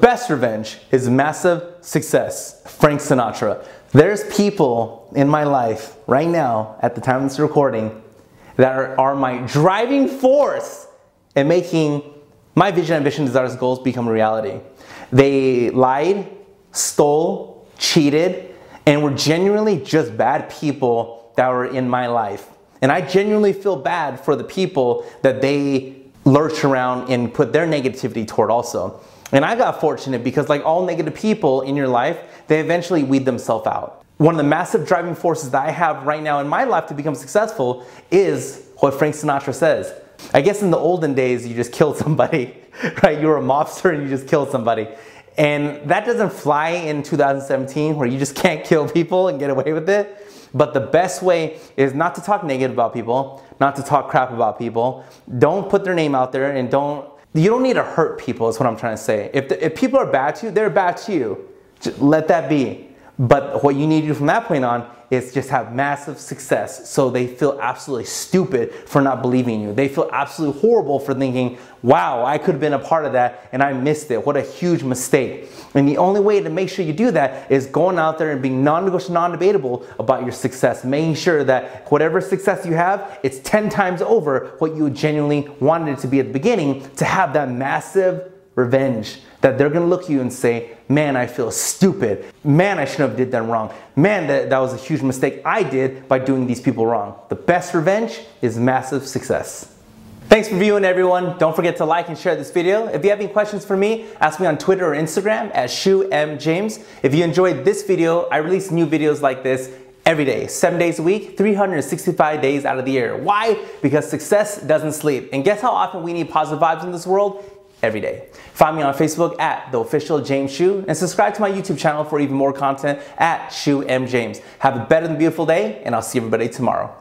best revenge is massive success. Frank Sinatra. There's people in my life right now, at the time of this recording, that are, are my driving force in making my vision, ambition, desires, goals become a reality. They lied, stole, cheated, and were genuinely just bad people that were in my life. And I genuinely feel bad for the people that they lurch around and put their negativity toward also. And I got fortunate because like all negative people in your life, they eventually weed themselves out. One of the massive driving forces that I have right now in my life to become successful is what Frank Sinatra says. I guess in the olden days, you just killed somebody, right? You were a mobster and you just killed somebody. And that doesn't fly in 2017 where you just can't kill people and get away with it. But the best way is not to talk negative about people, not to talk crap about people. Don't put their name out there and don't, you don't need to hurt people is what I'm trying to say. If, the, if people are bad to you, they're bad to you. Just let that be. But what you need to do from that point on is just have massive success so they feel absolutely stupid for not believing you. They feel absolutely horrible for thinking, wow, I could have been a part of that and I missed it. What a huge mistake. And the only way to make sure you do that is going out there and being non-negotiable, non-debatable about your success, making sure that whatever success you have, it's 10 times over what you genuinely wanted it to be at the beginning to have that massive revenge that they're gonna look at you and say, man, I feel stupid. Man, I shouldn't have did that wrong. Man, that, that was a huge mistake I did by doing these people wrong. The best revenge is massive success. Thanks for viewing everyone. Don't forget to like and share this video. If you have any questions for me, ask me on Twitter or Instagram at HsuMJames. If you enjoyed this video, I release new videos like this every day, seven days a week, 365 days out of the year. Why? Because success doesn't sleep. And guess how often we need positive vibes in this world? Every day. Find me on Facebook at the official James Hsu and subscribe to my YouTube channel for even more content at Hsu M James. Have a better than beautiful day and I'll see everybody tomorrow.